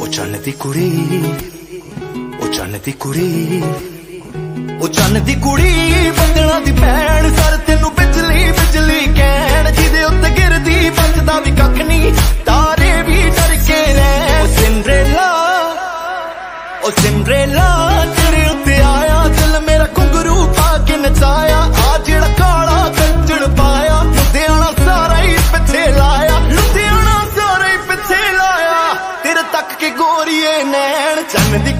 ਉਹ ਚੰਨ ਦੀ ਕੁੜੀ, ਉਹ ਚੰਨ ਦੀ ਕੁੜੀ, ਉਹ ਚੰਨ ਦੀ ਕੁੜੀ ਬੱਦਲਾਂ ਦੀ ਭੈਣ, ਸਰ ਤੈਨੂੰ ਬਿਜਲੀ ਬਿਜਲੀ ਕਹਿਣ, ਜਿਹਦੇ ਉੱਤੇ ਗਿਰਦੀ ਬਚਦਾ ਵੀ ਕੱਖ ਨਹੀਂ, ਤਾਰੇ ਵੀ ਡਰ ਕੇ ਰਹਿ। ਉਹ ਸਿੰਡਰੇਲਾ ਉਹ ਸਿੰਡਰੇਲਾ ਤੱਕ ਕਿ ਗੋਰੀਏ ਨੈਣ ਚੰਨ ਦੀ